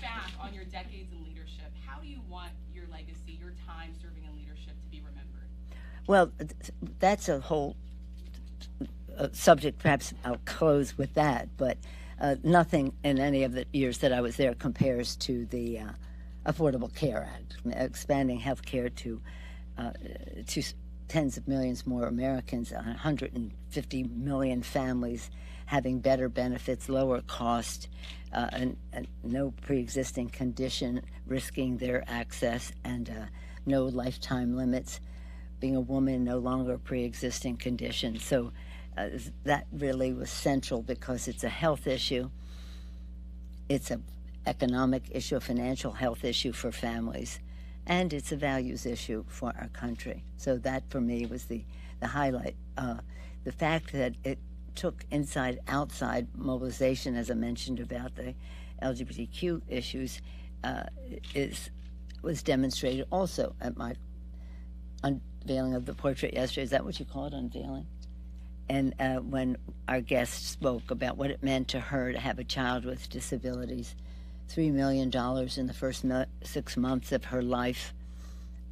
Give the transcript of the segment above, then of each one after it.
back on your decades in leadership, how do you want your legacy, your time serving in leadership to be remembered? Well, that's a whole uh, subject. Perhaps I'll close with that. But uh, nothing in any of the years that I was there compares to the uh, Affordable Care Act, expanding health care to uh, to tens of millions more Americans, 150 million families having better benefits, lower cost, uh, and, and, no pre-existing condition risking their access, and uh, no lifetime limits. Being a woman, no longer pre-existing condition. So uh, that really was central because it's a health issue. It's an economic issue, a financial health issue for families, and it's a values issue for our country. So that, for me, was the the highlight. Uh, the fact that it took inside outside mobilization, as I mentioned about the LGBTQ issues, uh, is was demonstrated also at my unveiling of the portrait yesterday. Is that what you call it, unveiling? And uh, when our guest spoke about what it meant to her to have a child with disabilities, $3 million in the first six months of her life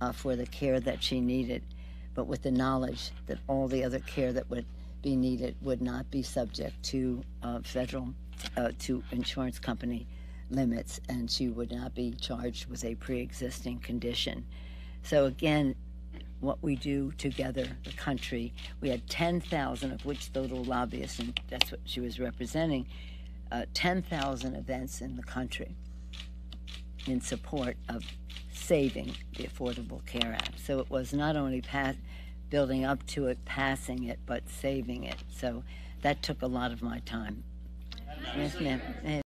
uh, for the care that she needed, but with the knowledge that all the other care that would be needed would not be subject to uh, federal, uh, to insurance company limits, and she would not be charged with a pre existing condition. So, again, what we do together, the country. We had 10,000, of which the little lobbyist, and that's what she was representing, uh, 10,000 events in the country in support of saving the Affordable Care Act. So it was not only pass, building up to it, passing it, but saving it. So that took a lot of my time. Yes, ma'am.